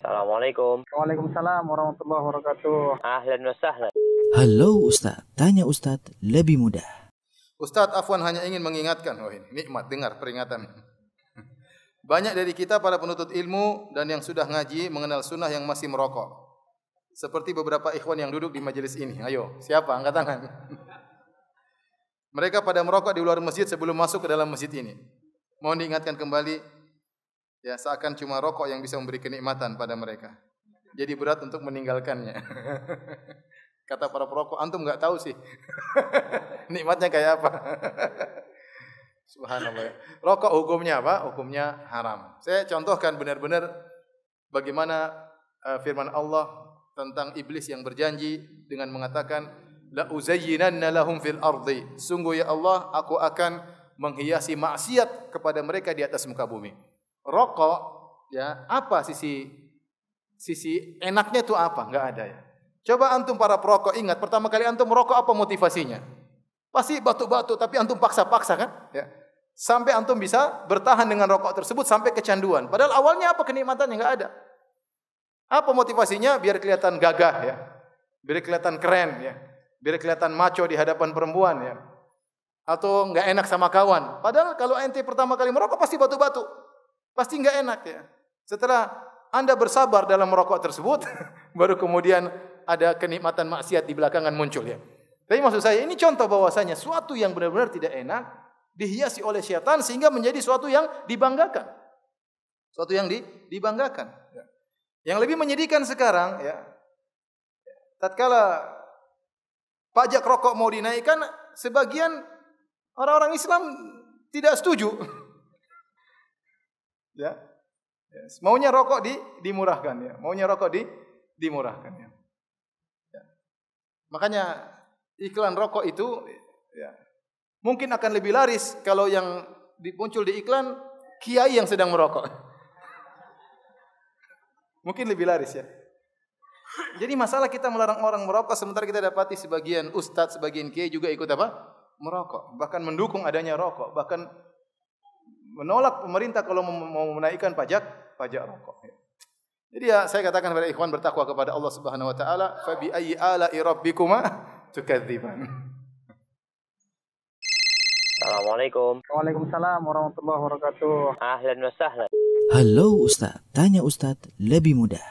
Assalamualaikum. Waalaikumsalam warahmatullahi wabarakatuh. Ahlan wa sahlan. Halo Ustadz, tanya Ustadz lebih mudah. Ustadz Afwan hanya ingin mengingatkan, oh ini nikmat dengar peringatan. Banyak dari kita para penuntut ilmu dan yang sudah ngaji mengenal sunnah yang masih merokok. Seperti beberapa ikhwan yang duduk di majelis ini. Ayo, siapa? Angkat tangan. Mereka pada merokok di luar masjid sebelum masuk ke dalam masjid ini. Mohon diingatkan kembali Ya, seakan cuma rokok yang bisa memberi kenikmatan pada mereka. Jadi berat untuk meninggalkannya. Kata para perokok, antum nggak tahu sih. Nikmatnya kayak apa. Subhanallah. Rokok hukumnya apa? Hukumnya haram. Saya contohkan benar-benar bagaimana uh, firman Allah tentang iblis yang berjanji dengan mengatakan la uzayyinanna lahum fil ardi. Sungguh ya Allah, aku akan menghiasi maksiat kepada mereka di atas muka bumi rokok ya apa sisi sisi enaknya itu apa? Enggak ada ya. Coba antum para perokok ingat pertama kali antum merokok apa motivasinya? Pasti batu-batu tapi antum paksa-paksa kan? Ya. Sampai antum bisa bertahan dengan rokok tersebut sampai kecanduan. Padahal awalnya apa kenikmatannya enggak ada. Apa motivasinya? Biar kelihatan gagah ya. Biar kelihatan keren ya. Biar kelihatan maco di hadapan perempuan ya. Atau enggak enak sama kawan. Padahal kalau ente pertama kali merokok pasti batu-batu. Pasti nggak enak ya. Setelah Anda bersabar dalam merokok tersebut, baru kemudian ada kenikmatan maksiat di belakangan muncul ya. Tapi maksud saya ini contoh bahwasanya suatu yang benar-benar tidak enak dihiasi oleh syaitan sehingga menjadi suatu yang dibanggakan. Suatu yang di, dibanggakan. Ya. Yang lebih menyedihkan sekarang ya, tatkala pajak rokok mau dinaikkan, sebagian orang-orang Islam tidak setuju. Ya. Yes. Maunya rokok di dimurahkan ya. Maunya rokok di dimurahkan ya. ya. Makanya iklan rokok itu ya, mungkin akan lebih laris kalau yang muncul di iklan kiai yang sedang merokok. mungkin lebih laris ya. Jadi masalah kita melarang orang merokok sementara kita dapati sebagian ustadz, sebagian kiai juga ikut apa? Merokok, bahkan mendukung adanya rokok, bahkan menolak pemerintah kalau mau menaikkan pajak pajak rokok. Jadi ya saya katakan kepada ikhwan bertakwa kepada Allah Subhanahu wa taala, fa bi ayyi ala'i rabbikuma tukadziban. Assalamualaikum. Waalaikumsalam warahmatullahi wabarakatuh. Ahlan wa sahlan. Halo Ustadz, tanya Ustadz lebih mudah.